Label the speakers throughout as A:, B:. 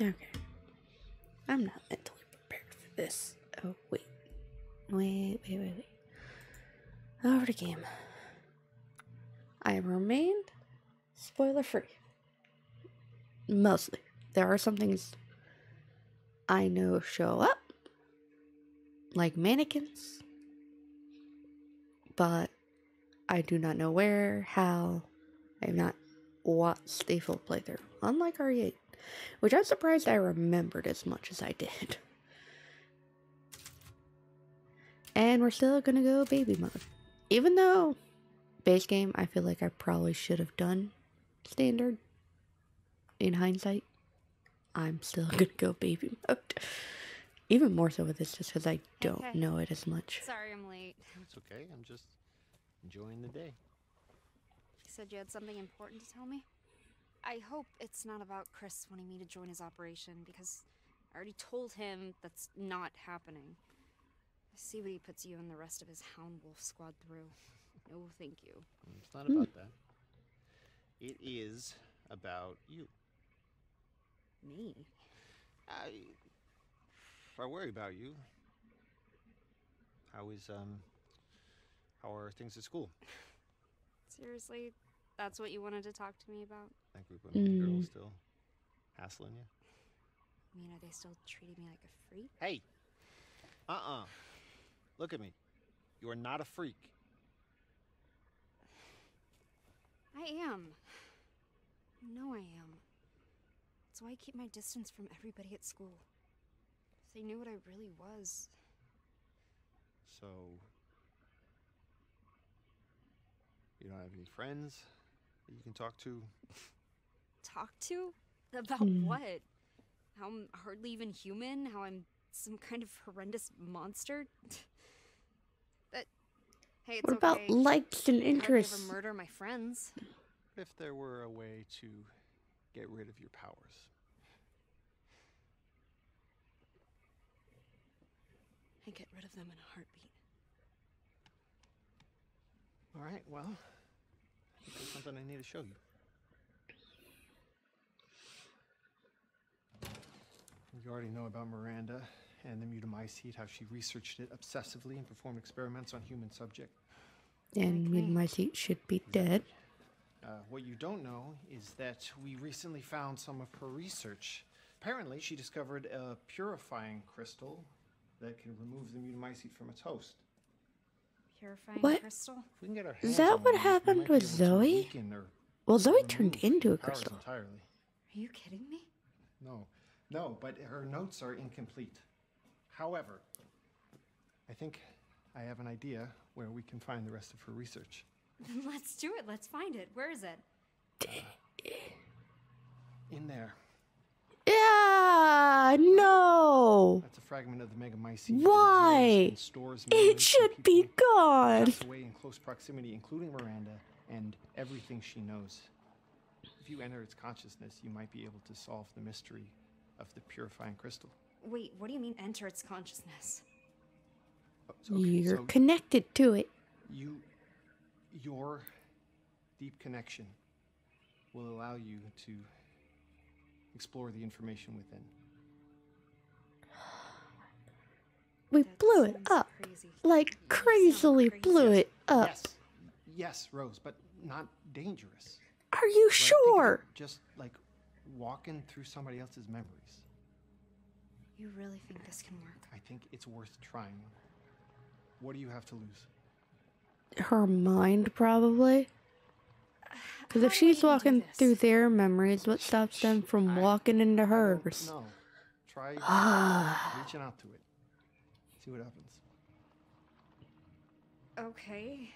A: Okay. I'm not mentally prepared for this. Oh, wait. Wait, wait, wait, wait. Over the game. I remained spoiler free. Mostly. There are some things I know show up, like mannequins, but I do not know where, how. I have not watched a full playthrough, unlike RE8, which I'm surprised I remembered as much as I did. And we're still gonna go baby mode. Even though base game, I feel like I probably should have done standard in hindsight. I'm still gonna go baby mode. Even more so with this just because I don't
B: Okay.
A: know it as much.
B: Sorry I'm late.
C: It's okay. I'm just enjoying the day.
B: You said you had something important to tell me? I hope it's not about Chris wanting me to join his operation because I already told him that's not happening. I see what he puts you and the rest of his Hound Wolf squad through. No, thank you.
C: It's not about that. It is about you.
B: Me?
C: I, I worry about you. How is um? How are things at school?
B: Seriously? That's what you wanted to talk to me about?
C: That group of
A: Mm.
C: girls still hassling you?
B: I mean, are they still treating me like a freak?
C: Hey. Uh-uh. Look at me. You are not a freak.
B: I am. I know I am. That's why I keep my distance from everybody at school. If they knew what I really was,
C: So you don't have any friends that you can talk to?
B: talk to? About
A: Hmm.
B: what? How I'm hardly even human? How I'm some kind of horrendous monster? but hey, it's
A: What about
B: okay.
A: likes and
B: I hardly ever
A: interests?
B: murder my friends.
C: If there were a way to get rid of your powers?
B: I get rid of them in a heartbeat.
C: All right, well, I think there's something I need to show you. You already know about Miranda and the mutamycete, how she researched it obsessively and performed experiments on human subject.
A: And
B: Okay.
A: my should be dead.
C: Uh, what you don't know is that we recently found some of her research. Apparently, she discovered a purifying crystal that can remove the mutamycete from its host.
B: Purifying
A: What?
B: crystal?
C: We can get our
A: Is that what
C: one of these, we
A: happened with Zoe?
C: or
A: Well, Zoe turned into a crystal.
C: entirely.
B: Are you kidding me?
C: No, no, but her notes are incomplete. However, I think I have an idea where we can find the rest of her research.
B: Then let's do it. Let's find it. Where is it?
C: In there,
A: Yeah, no.
C: that's a fragment of the megamycete.
A: Why?
C: stores
A: It should be
C: people
A: gone.
C: passed away in close proximity, including Miranda and everything she knows. If you enter its consciousness, you might be able to solve the mystery of the purifying crystal.
B: Wait, what do you mean enter its consciousness?
C: Oh, okay,
A: You're
C: so
A: connected to it.
C: you your deep connection will allow you to explore the information within
A: We
B: That
A: blew it up.
B: Crazy.
A: Like
B: You
A: crazily
B: crazy.
A: blew it up.
C: yes yes rose but not dangerous
A: Are you
C: Right? Think of it
A: sure?
C: just like walking through somebody else's memories
B: You really think this can work?
C: i think it's worth trying what do you have to lose
A: Her mind, probably. Because if
B: How do I
A: she's walking through their memories, what stops them from walking into hers?
C: know. try reaching out to it see what happens
B: Okay.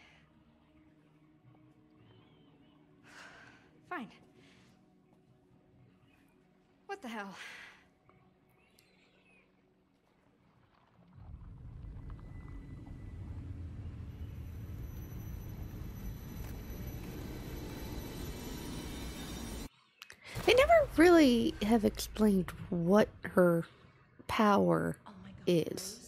B: Fine. What the hell?
A: They never really have explained what her power
D: Oh god.
A: is.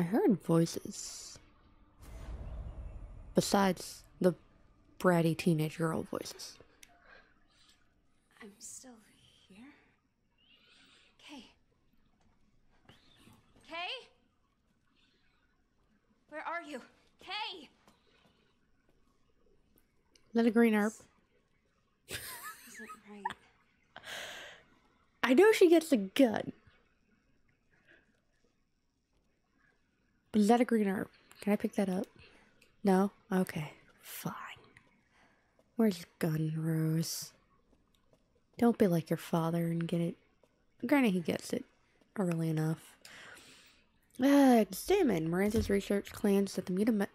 A: I heard voices. Besides the bratty teenage girl voices.
B: I'm still here. Kay. Kay? Where are you? Kay!
A: Is that a green herb?
B: Isn't right.
A: I know she gets a gun. Is that a green herb? Can I pick that up? No? Okay. Fine. Where's gun, Rose? Don't be like your father and get it. Granted, he gets it early enough. Ah, examine. Miranda's research claims that the mutam-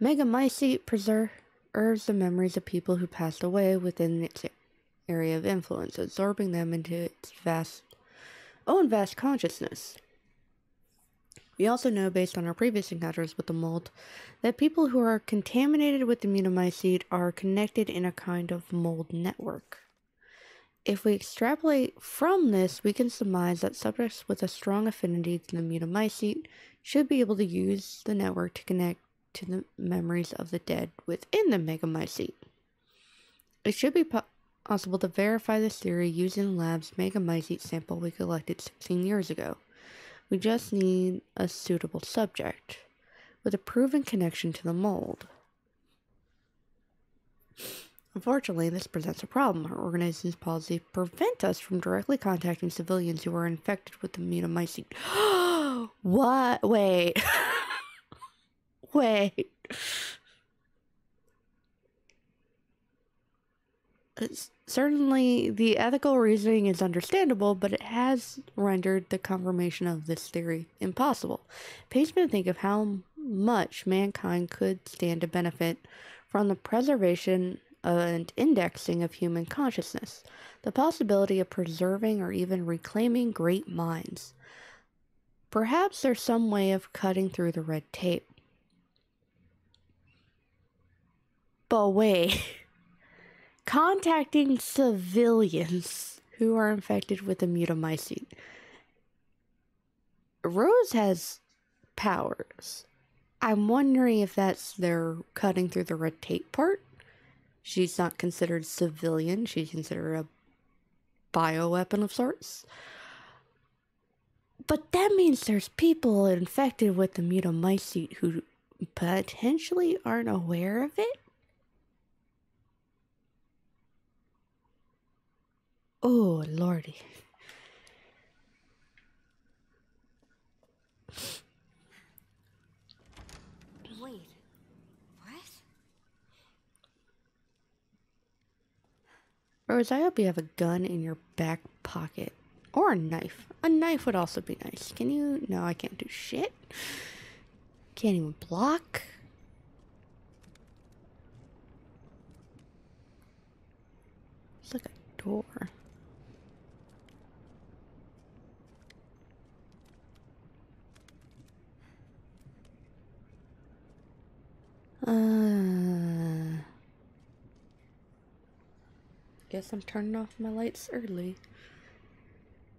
A: megamycete preserves the memories of people who passed away within its area of influence, absorbing them into its vast, own vast consciousness. We also know, based on our previous encounters with the mold, that people who are contaminated with the mutamycete are connected in a kind of mold network. If we extrapolate from this, we can surmise that subjects with a strong affinity to the mutamycete should be able to use the network to connect to the memories of the dead within the megamycete. It should be po- possible to verify this theory using the lab's megamycete sample we collected 16 years ago. We just need a suitable subject with a proven connection to the mold. Unfortunately, this presents a problem. Our organization's policy prevent us from directly contacting civilians who are infected with the mutamycete. what? Wait. Wait. Certainly, the ethical reasoning is understandable, but it has rendered the confirmation of this theory impossible. It pains me to think of how much mankind could stand to benefit from the preservation and indexing of human consciousness, the possibility of preserving or even reclaiming great minds. Perhaps there's some way of cutting through the red tape. But wait. Contacting civilians who are infected with the mutamycete. Rose has powers. I'm wondering if that's their cutting through the red tape part. She's not considered civilian, she's considered a bioweapon of sorts. But that means there's people infected with the mutamycete who potentially aren't aware of it? Oh, lordy.
B: Wait. What?
A: Rose, I hope you have a gun in your back pocket. Or a knife. A knife would also be nice. Can you? No, I can't do shit. Can't even block. It's like a door. Uh, guess I'm turning off my lights early.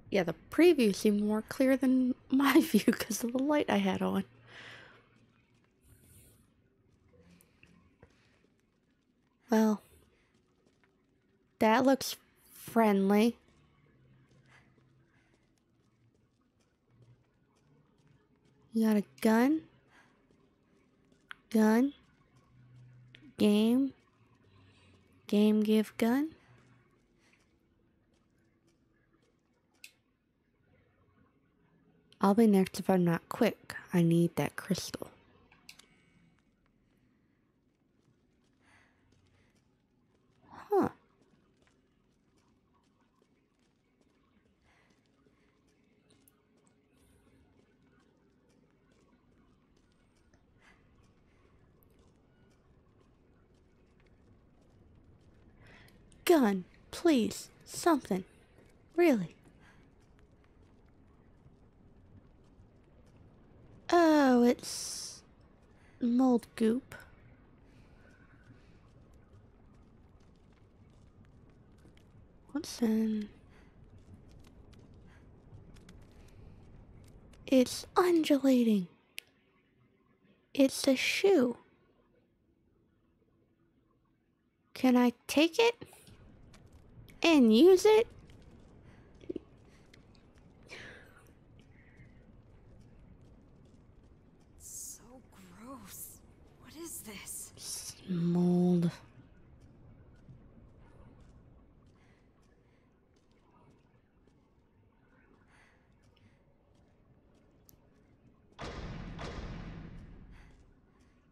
A: Yeah, the preview seemed more clear than my view because of the light I had on. Well, that looks friendly. You got a gun? Gun? Game? Game give gun? I'll be next if I'm not quick. I need that crystal. Huh. Please, something. Really. Oh, it's mold goop. What's in? It's undulating. It's a shoe. Can I take it and use it?
B: So gross. What is this?
A: Mold.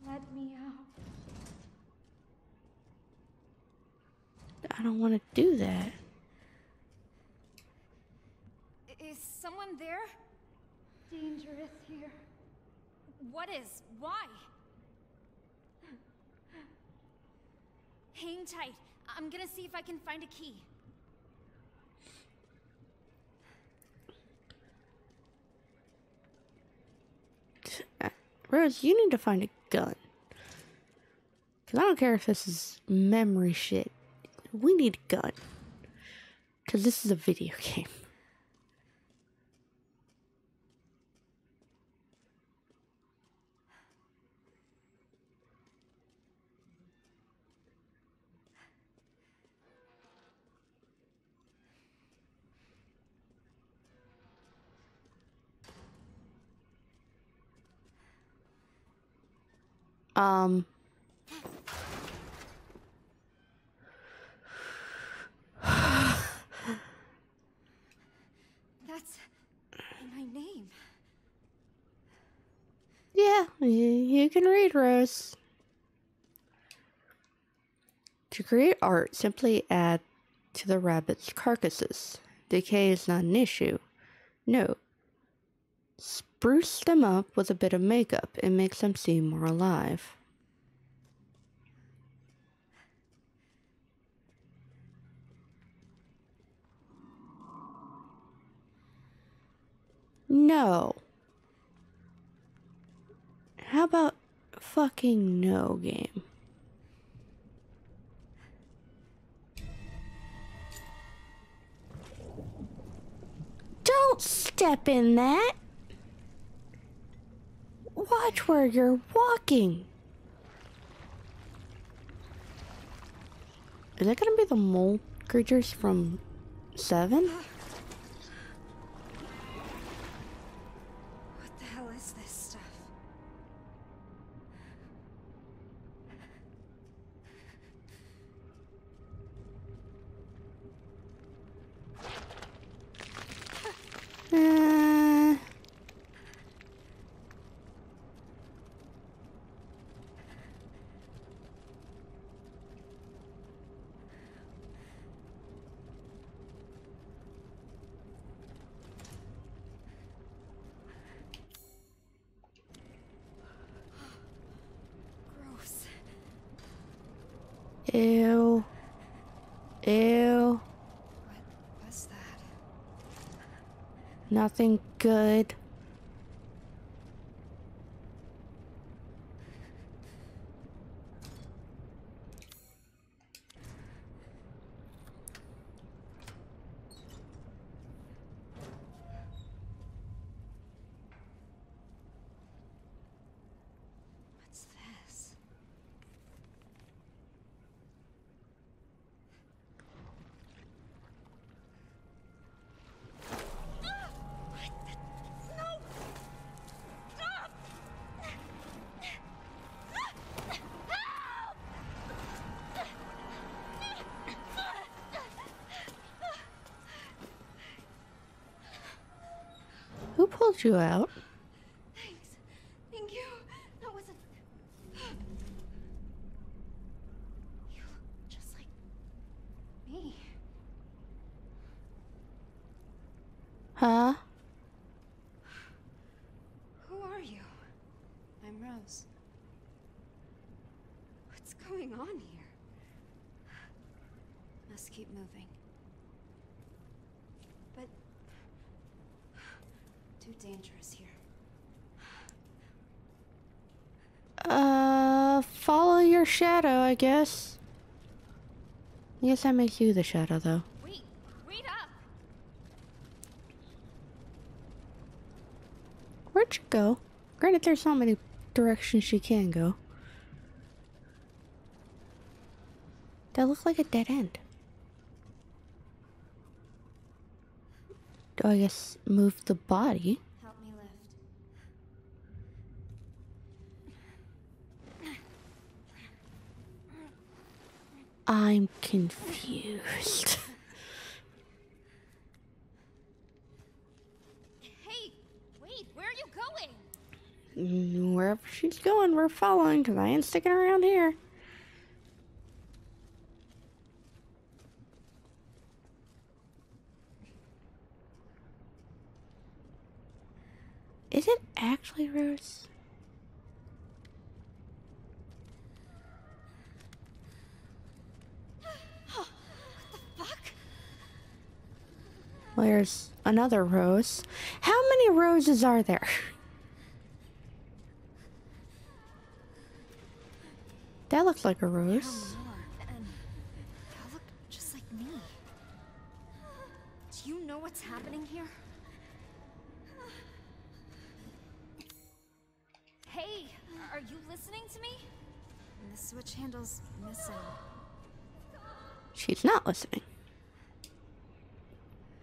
D: Let me out.
A: I don't want to do that.
B: Is someone there?
D: Dangerous here.
B: What is? Why? Hang tight. I'm gonna see if I can find a key.
A: Rose, you need to find a gun. Because I don't care if this is memory shit. We need a gun. Because this is a video game. Um.
B: That's my name.
A: Yeah, y- you can read, Rose. To create art, simply add to the rabbit's carcasses. Decay is not an issue. No. Spruce them up with a bit of makeup. It makes them seem more alive. No. How about fucking no game? Don't step in that. Watch where you're walking. Is that gonna be the mole creatures from Seven? Ew. Ew.
B: What was that?
A: Nothing good.
B: What's this?
A: Pulled you out?
B: Thanks. Thank you. That wasn't. You look just like me.
A: Huh?
B: Who are you? I'm Rose. What's going on here? Must keep moving. But. Too dangerous here.
A: Uh, follow your shadow, I guess. I guess that makes you the shadow, though.
B: Wait! Wait up!
A: Where'd you go? Granted, there's not many directions she can go. That looked like a dead end. Do I guess move the body?
B: Help me lift.
A: I'm confused.
B: Hey, wait, where are you going?
A: Wherever she's going, we're following because I ain't sticking around here. Is it actually Rose?
B: Fuck?
A: Well, there's another rose. How many roses are there? That looks like a rose.
B: More, and they look just like me. Do you know what's happening here? Hey, are you listening to me? The switch handle's missing.
A: She's not listening.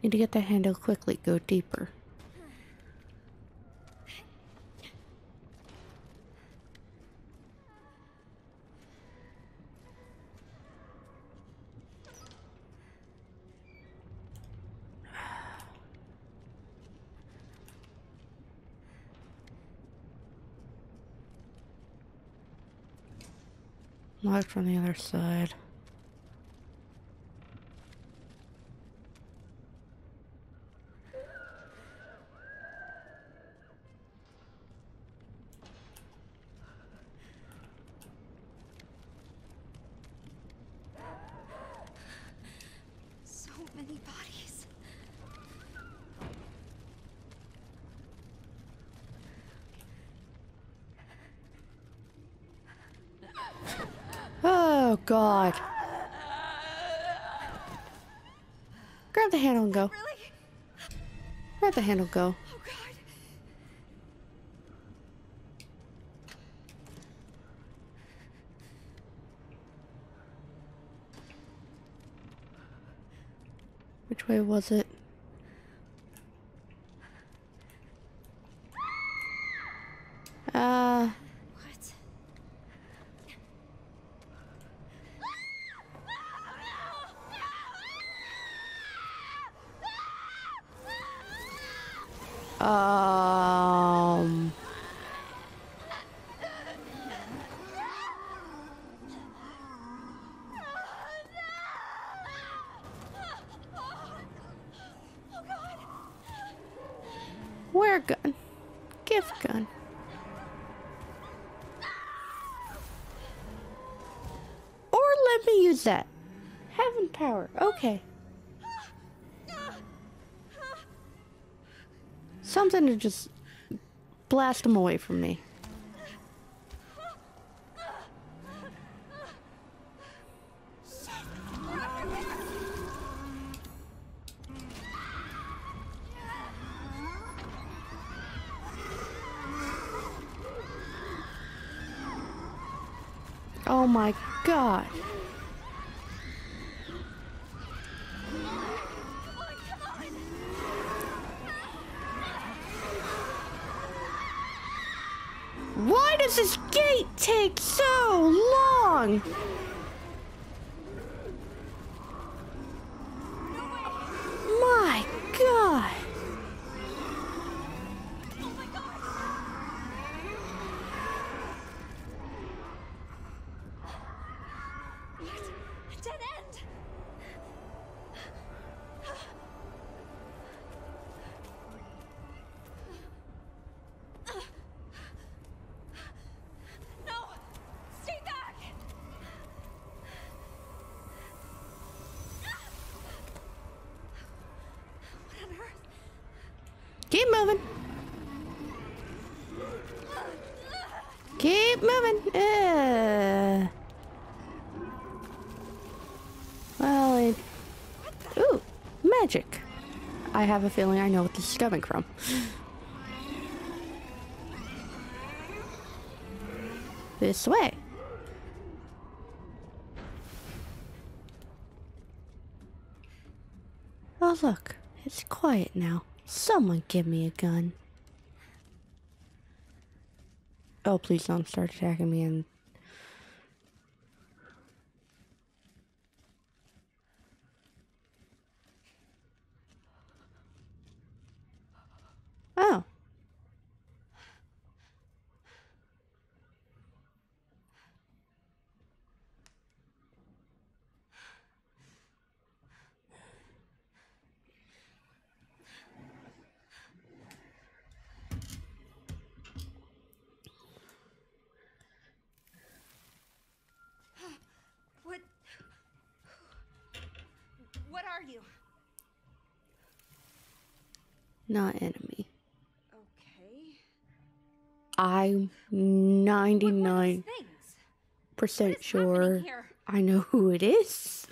A: Need to get that handle quickly, go deeper. Locked on the other side.
B: So many bodies.
A: Oh god. Grab the handle and go.
B: Really?
A: Grab the handle, and go.
B: Oh god.
A: Which way was it? Uh,
B: What?
A: um. Where gun? Gift gun. Or let me use that. Heaven power. Okay. Something to just blast them away from me. Oh my god. Take so long? Keep moving. Keep moving. Uh. Well, it... Ooh, magic. I have a feeling I know what this is coming from. This way. Oh, look. It's quiet now. Someone give me a gun. Oh, please don't start attacking me and. Oh.
B: What? What are you?
A: Not enemy.
B: Okay.
A: I'm
B: What, what are
A: 99%
B: these things? What is happening
A: sure? I know who it is.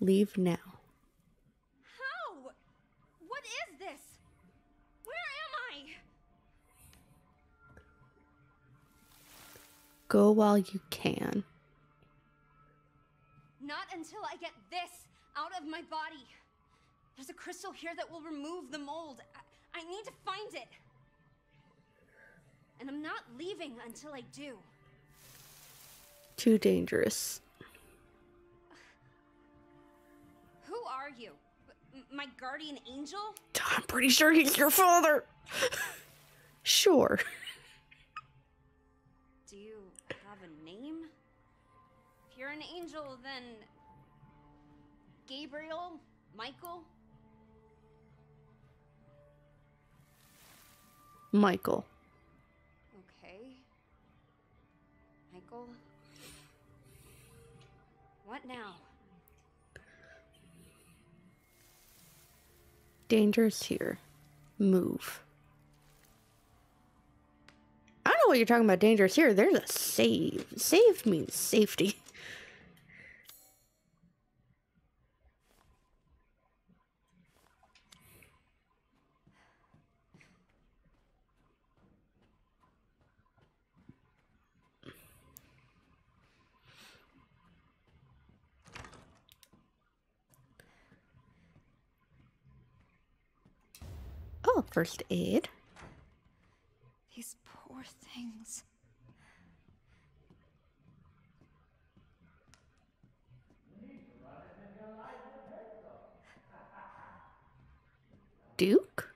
A: Leave now.
B: How? What is this? Where am I?
A: Go while you can.
B: Not until I get this out of my body. There's a crystal here that will remove the mold. I, I need to find it. And I'm not leaving until I do.
A: Too dangerous.
B: Who are you? My guardian angel?
A: I'm pretty sure he's your father. sure.
B: Do you have a name? If you're an angel, then. Gabriel? Michael?
A: Michael.
B: Okay. Michael? What now?
A: Dangerous here. Move. I don't know what you're talking about. Dangerous here. There's a save. Save means safety. Oh, first aid.
B: These poor things.
A: Duke?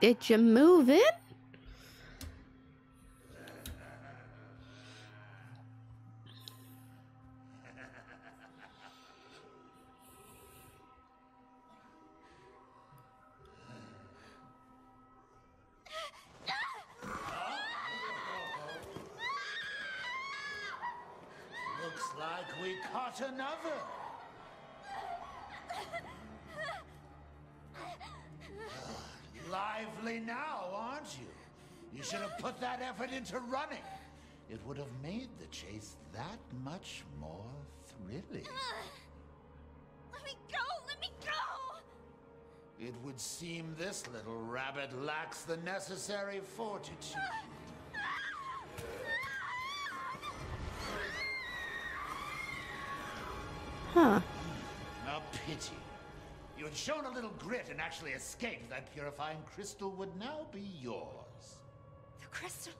A: Did you move in?
E: Chase that much more thrilling.
B: Ah, let me go! Let me go!
E: It would seem this little rabbit lacks the necessary fortitude.
A: Ah, ah, huh.
E: Hmm, a pity. You had shown a little grit and actually escaped. That purifying crystal would now be yours.
B: The crystal.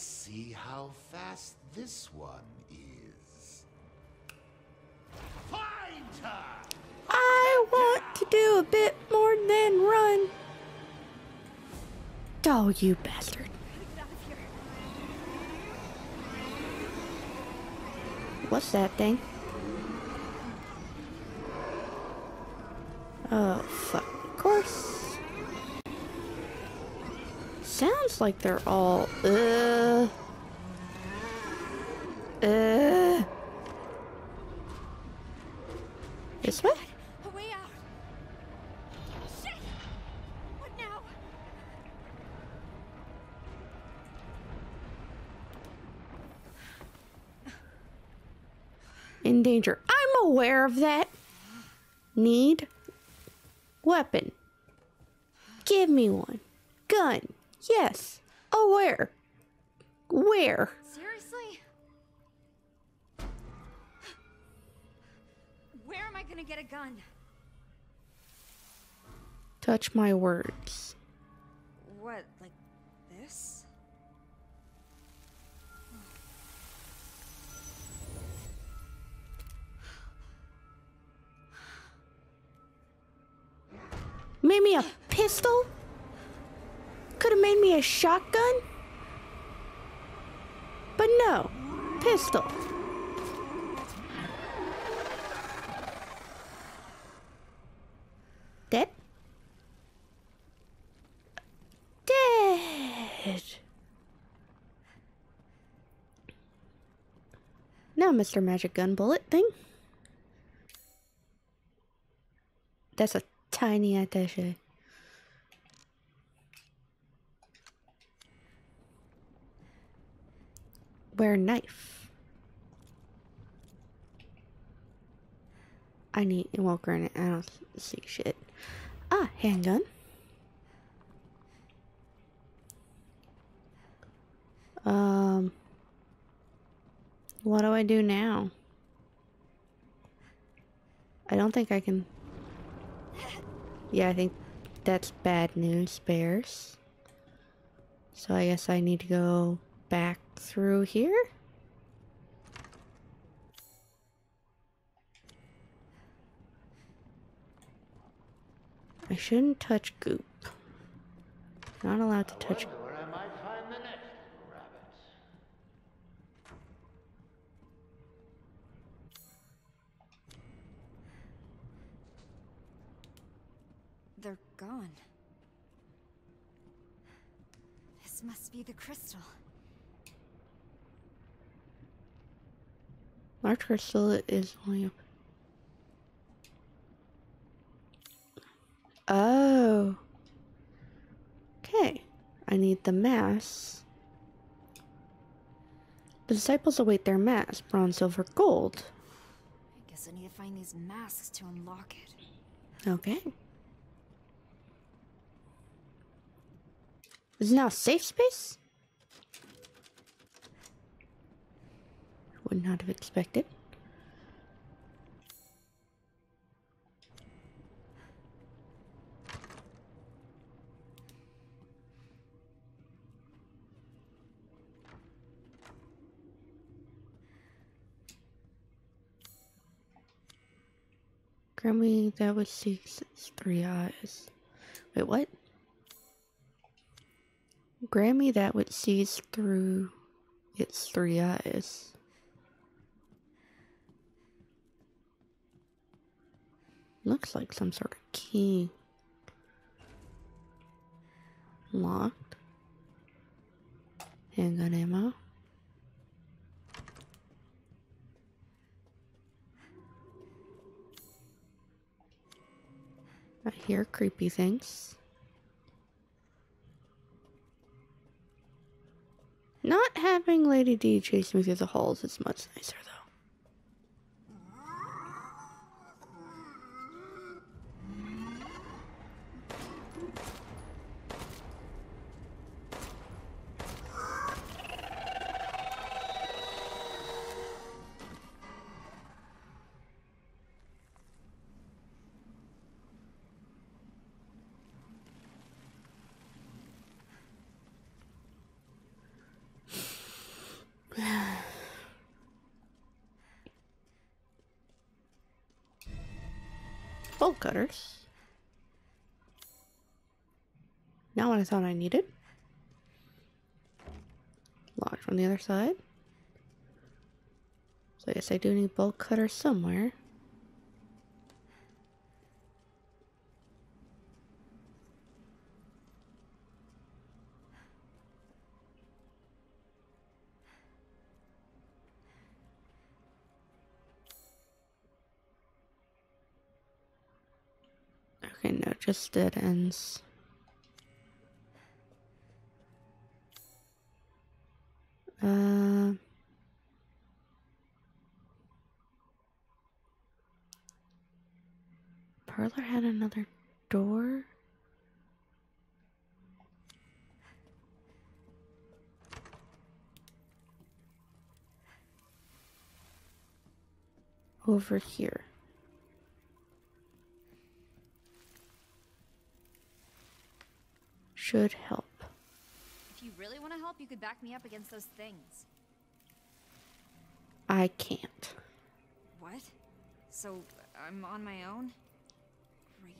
E: Let's see how fast this one is. Find her!
A: I want to do a bit more than run. Oh, you bastard.
B: Get out of here.
A: What's that thing? Oh, fuck. Of course sounds like they're all, uh, uh, this way? In danger. I'm aware of that. Need weapon. Give me one. Gun. Yes. Oh, Where? Where?
B: Seriously? Where am I gonna get a gun?
A: Touch my words.
B: What, like this?
A: Made me a pistol? Could have made me a shotgun? But no, pistol. Dead? Dead. Now, Mr. Magic Gun Bullet thing. That's a tiny attache. Where knife? I need well granted I don't see shit. Ah, handgun. Um what do I do now? I don't think I can yeah, I think that's bad news, bears. So I guess I need to go back through here? I shouldn't touch goop. Not allowed to touch
E: Where I might find the next rabbit.
B: They're gone. This must be the crystal.
A: Large crystal is only up. Oh. Okay. I need the mass. The disciples await their mass. Bronze, silver, gold.
B: I guess I need to find these masks to unlock it.
A: Okay. Is now a safe space? Would not have expected. Grammy, that was six, three eyes. Wait, what? Grammy, that which sees through its three eyes. Looks like some sort of key. Locked. Handgun ammo. I hear creepy things. Not having Lady D chase me through the halls is much nicer, bolt cutters. Not what I thought I needed. Locked from the other side. So I guess I do need bolt cutters somewhere. interested in uh, parlor had another door? Over here. Should help.
B: If you really want to help, you could back me up against those things.
A: I can't.
B: What? So I'm on my own? Great.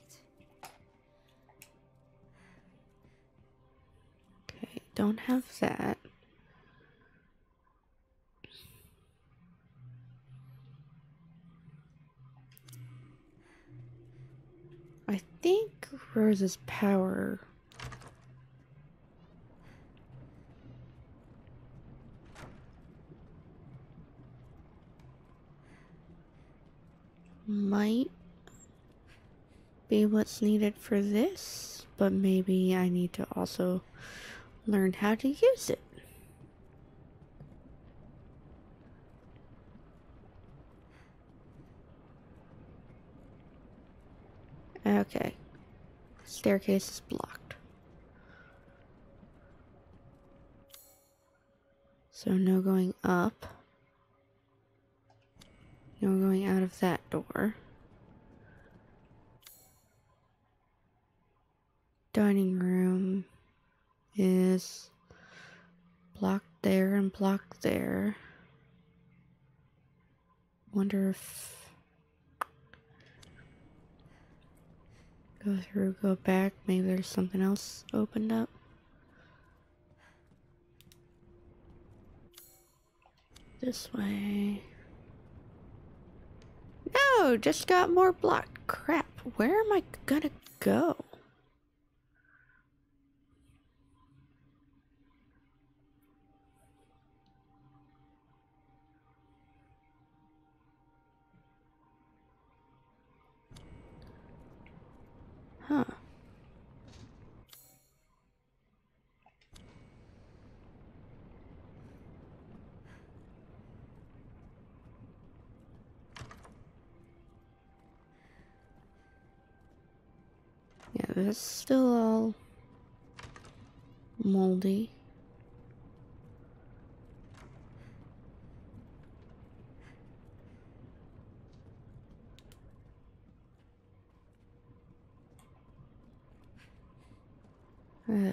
A: Okay, don't have that. I think Rose's power. Might be what's needed for this, but maybe I need to also learn how to use it. Okay. Staircase is blocked. So no going up. No going out of that door. Dining room is blocked there and blocked there. Wonder if go through, go back, maybe there's something else opened up. This way. No, just got more blocked. Crap, where am I gonna go? Huh. That's still all moldy. Uh,